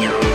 you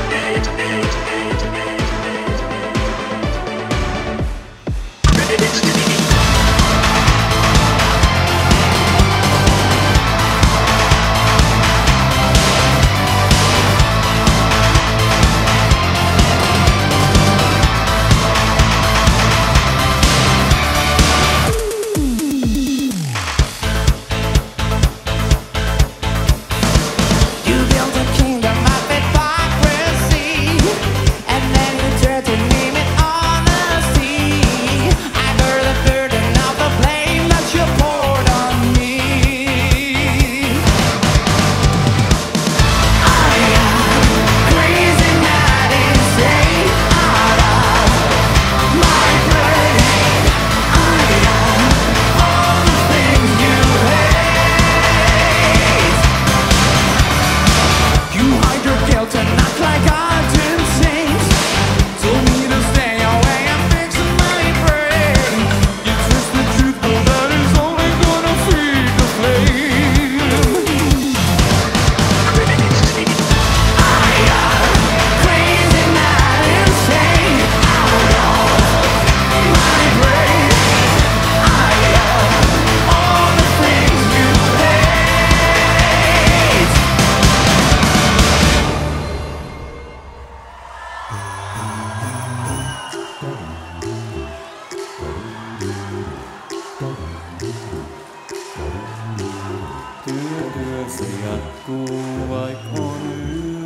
jatkuu vaik on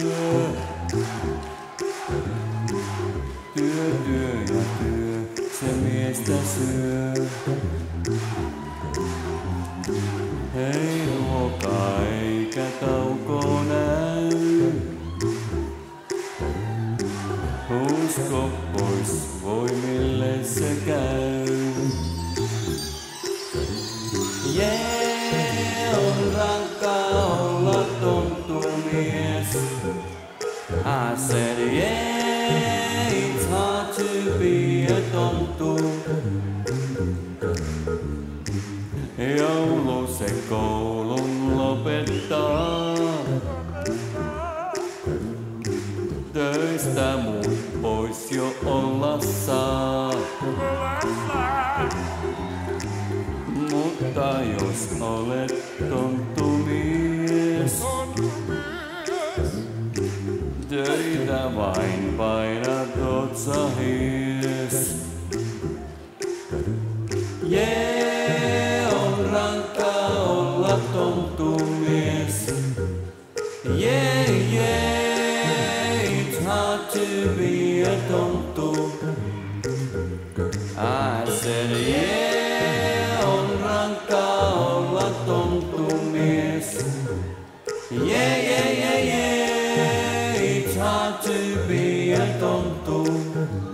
yö. Työ, työ ja työ, se miestä syö. Ei ruoka eikä tauko näy. Usko pois, voimille se käy. Mies. I said, yeah, it's hard to be a tonttu. Joulu se koulun lopettaa. Töistä muut pois jo olla saa. Mutta jos olet tonttu vain painat otsahies. Jee, on rankka olla tonttu mies. Yeah, yeah, it's hard to be a tonttu. tu be al tonto